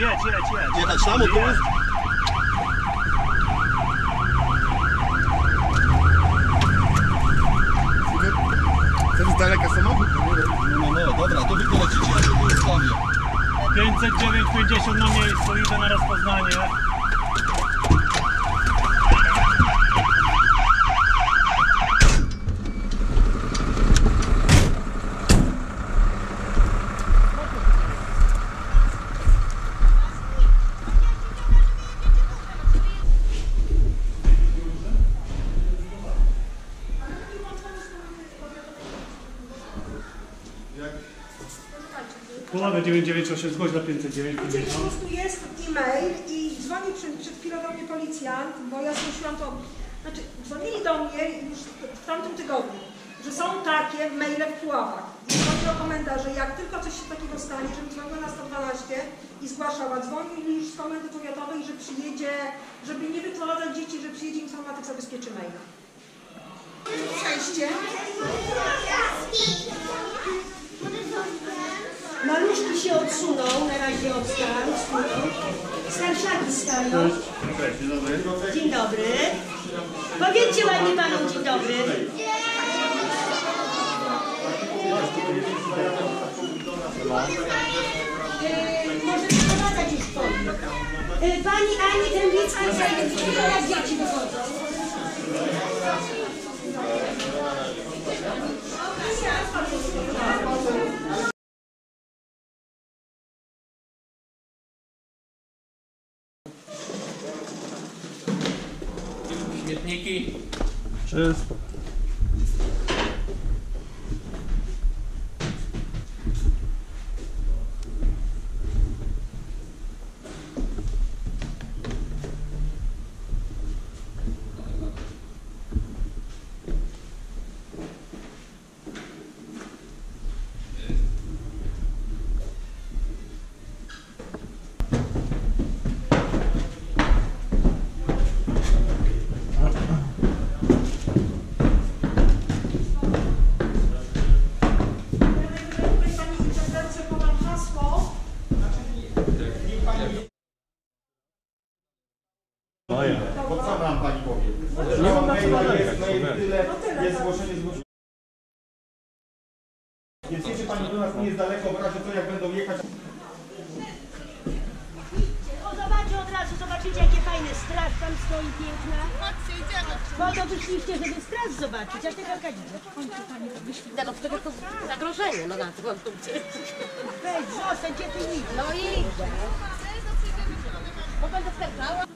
Jedź jedź, jedź. Jechać tam, o tu? Jedź. To jest daleka samochód, to nie wiem. No, no, dobra, to wy polecicie, ja się tu ustawię. 509,50 na miejscu, idę na rozpoznanie. Puławę 998, zgłoś dla 509,50. Po prostu jest e-mail i dzwoni przed, przed chwilą do mnie policjant, bo ja zgłosiłam to, znaczy dzwonili do mnie już w tamtym tygodniu, że są takie maile w Puławach. I dzwoni do komendarza, że jak tylko coś się takiego stanie, żebym dzwoniła na 112 i zgłaszała. Dzwonili już z komendy powiatowej, że przyjedzie, żeby nie wyprowadzać dzieci, że przyjedzie informatyk, zabezpieczy maila. Przejście. Się odsuną, na razie odstaną, stoją. Starszaki stają. Dzień dobry. Powiedzcie ładnie panom dzień dobry. Yy, Może wyprowadzać już powiem. Yy, Pani Ani Dębickiej zidentyfikować dzieci wychodzą. Śmietniki. Czysto. No ja. Bo co nam pani powie? Nie mam na co jest mail, tyle, jest zgłoszenie zgłoszenie. Więc jedzie pani do nas, nie jest daleko, w razie to jak będą jechać. O, zobaczcie od razu, zobaczycie jakie fajne straż tam stoi piękna. Po to wyszliście, żeby straż zobaczyć, a tego kadzicie. No to tylko zagrożenie, no na co mam tu uciec. Weź, zostań, gdzie ty idziesz? No i... Bo będę wstępnała.